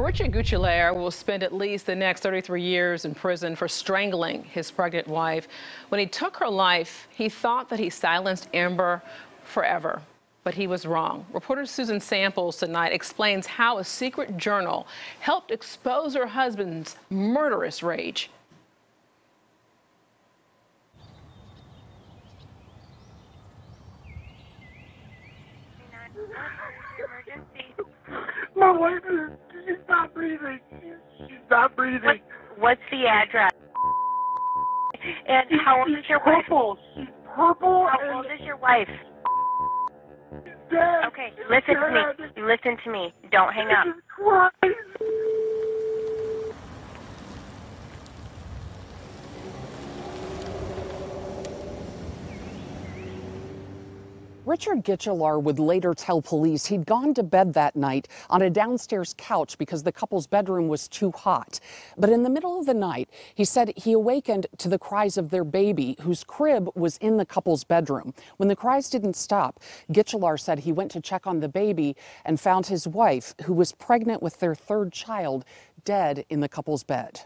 Richard Guichelaar will spend at least the next 33 years in prison for strangling his pregnant wife. When he took her life, he thought that he silenced Amber forever. But he was wrong. Reporter Susan Samples tonight explains how a secret journal helped expose her husband's murderous rage. My wife is, she's not breathing. She's not breathing. What, what's the address? And She's- how old is your wife? purple. She's purple How old is your wife? she's dead. Okay, listen to me. Listen to me. Don't hang up. Richard Guichelaar would later tell police he'd gone to bed that night on a downstairs couch because the couple's bedroom was too hot. But in the middle of the night, he said he awakened to the cries of their baby, whose crib was in the couple's bedroom. When the cries didn't stop, Guichelaar said he went to check on the baby and found his wife, who was pregnant with their third child, dead in the couple's bed.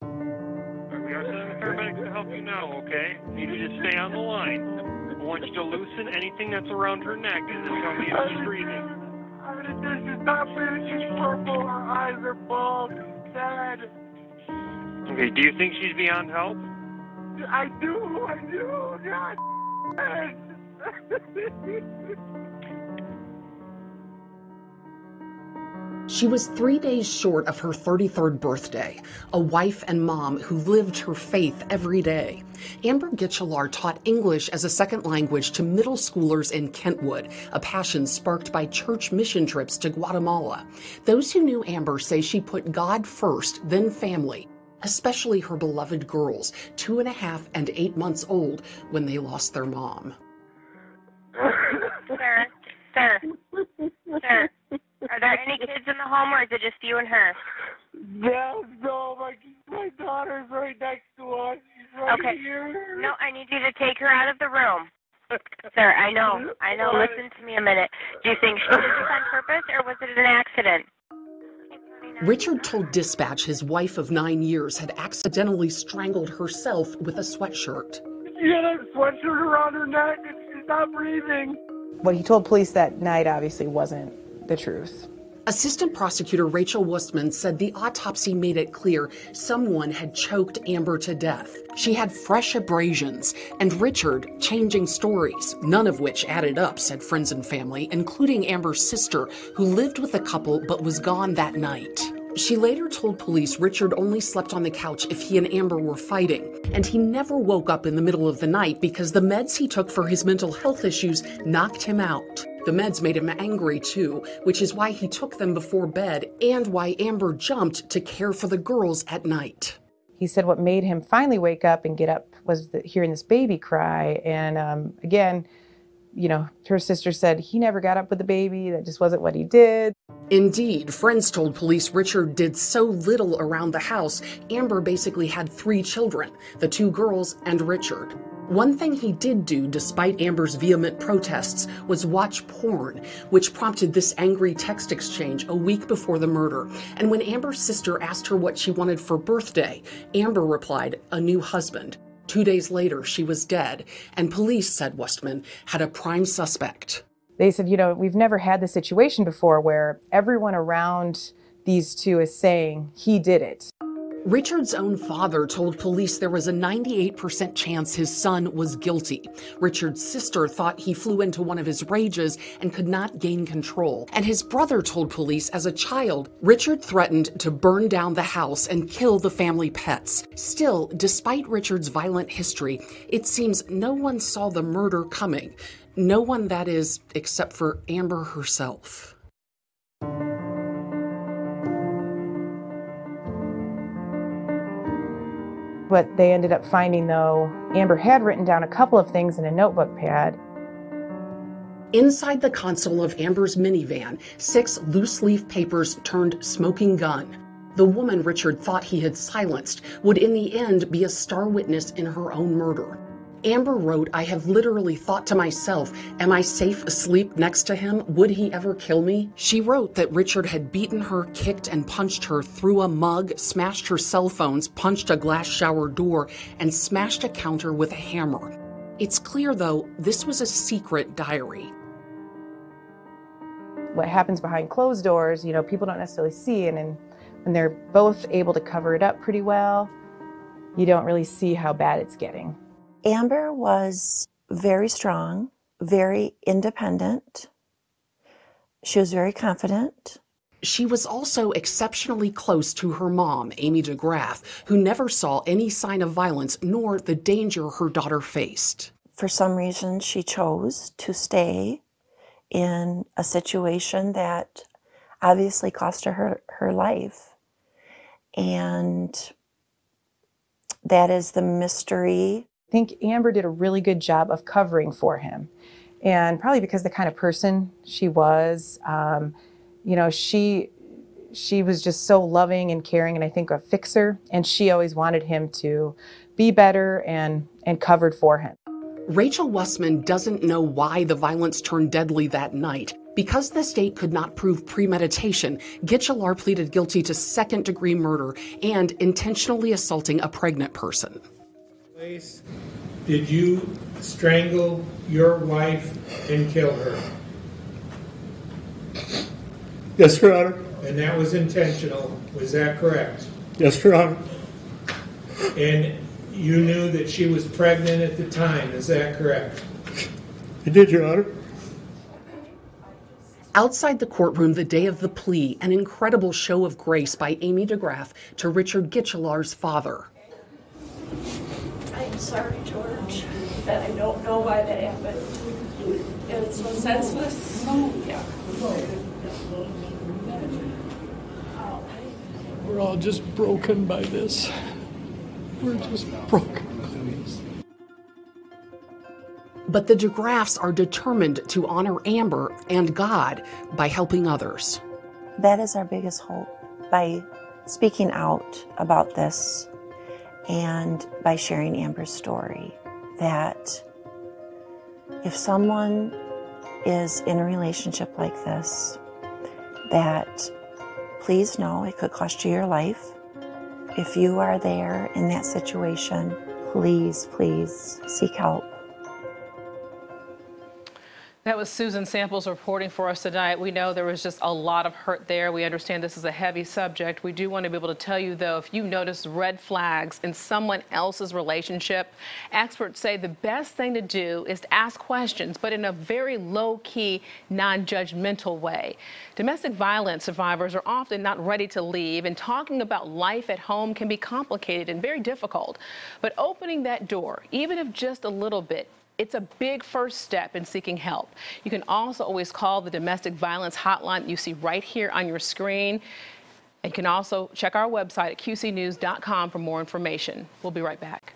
We to help you now, okay? Need to stay on the line. I want you to loosen anything that's around her neck and then tell me if she's breathing. I mean, she's not breathing. She's purple. Her eyes are bald. Dead. Okay, do you think she's beyond help? I do. I do. God. She was three days short of her 33rd birthday, a wife and mom who lived her faith every day. Amber Guichelaar taught English as a second language to middle schoolers in Kentwood, a passion sparked by church mission trips to Guatemala. Those who knew Amber say she put God first, then family, especially her beloved girls, two and a half and eight months old, when they lost their mom. Sir, sir, sir. Are there any kids in the home, or is it just you and her? No, no, my my daughter's right next to us. She's right Okay. here. No, I need you to take her out of the room. Sir, I know, I know. Listen to me a minute. Do you think she did this on purpose, or was it an accident? Richard told dispatch his wife of nine years had accidentally strangled herself with a sweatshirt. She had a sweatshirt around her neck and she's not breathing. What he told police that night obviously wasn't the truth. Assistant prosecutor Rachel Westman said the autopsy made it clear someone had choked Amber to death. She had fresh abrasions, and Richard changing stories, none of which added up, said friends and family, including Amber's sister, who lived with the couple but was gone that night. She later told police Richard only slept on the couch if he and Amber were fighting, and he never woke up in the middle of the night because the meds he took for his mental health issues knocked him out. The meds made him angry too, which is why he took them before bed and why Amber jumped to care for the girls at night. He said what made him finally wake up and get up was the, hearing this baby cry. And um, again, you know, her sister said he never got up with the baby. That just wasn't what he did. Indeed, friends told police Richard did so little around the house, Amber basically had three children the two girls and Richard. One thing he did do, despite Amber's vehement protests, was watch porn, which prompted this angry text exchange a week before the murder. And when Amber's sister asked her what she wanted for birthday, Amber replied, a new husband. Two days later, she was dead, and police, said Westman, had a prime suspect. They said, you know, we've never had this situation before where everyone around these two is saying he did it. Richard's own father told police there was a 98% chance his son was guilty. Richard's sister thought he flew into one of his rages and could not gain control. And his brother told police as a child, Richard threatened to burn down the house and kill the family pets. Still, despite Richard's violent history, it seems no one saw the murder coming. No one, that is, except for Amber herself. What they ended up finding, though, Amber had written down a couple of things in a notebook pad. Inside the console of Amber's minivan, six loose leaf papers turned smoking gun. The woman Richard thought he had silenced would in the end be a star witness in her own murder. Amber wrote, I have literally thought to myself, am I safe asleep next to him? Would he ever kill me? She wrote that Richard had beaten her, kicked and punched her, threw a mug, smashed her cell phones, punched a glass shower door, and smashed a counter with a hammer. It's clear, though, this was a secret diary. What happens behind closed doors, you know, people don't necessarily see, and then when they're both able to cover it up pretty well, you don't really see how bad it's getting. Amber was very strong, very independent. She was very confident. She was also exceptionally close to her mom, Amy DeGraff, who never saw any sign of violence nor the danger her daughter faced. For some reason, she chose to stay in a situation that obviously cost her her, her life. And that is the mystery I think Amber did a really good job of covering for him. And probably because the kind of person she was, um, you know, she she was just so loving and caring and I think a fixer and she always wanted him to be better and and covered for him. Rachel Westman doesn't know why the violence turned deadly that night. Because the state could not prove premeditation, Guichelaar pleaded guilty to second degree murder and intentionally assaulting a pregnant person. Place did you strangle your wife and kill her? Yes, Your Honor. And that was intentional, was that correct? Yes, Your Honor. And you knew that she was pregnant at the time, is that correct? I did, Your Honor. Outside the courtroom the day of the plea, an incredible show of grace by Amy DeGraff to Richard Guichelaar's father. I'm sorry, George, that I don't know why that happened. It's so senseless. Yeah. We're all just broken by this. We're just broken. But the DeGraffs are determined to honor Amber and God by helping others. That is our biggest hope by speaking out about this and by sharing Amber's story. That if someone is in a relationship like this, that please know it could cost you your life. If you are there in that situation, please, please seek help. That was Susan Samples reporting for us tonight. We know there was just a lot of hurt there. We understand this is a heavy subject. We do want to be able to tell you, though, if you notice red flags in someone else's relationship, experts say the best thing to do is to ask questions, but in a very low key, non judgmental way. Domestic violence survivors are often not ready to leave, and talking about life at home can be complicated and very difficult. But opening that door, even if just a little bit, it's a big first step in seeking help. You can also always call the domestic violence hotline you see right here on your screen. And you can also check our website at qcnews.com for more information. We'll be right back.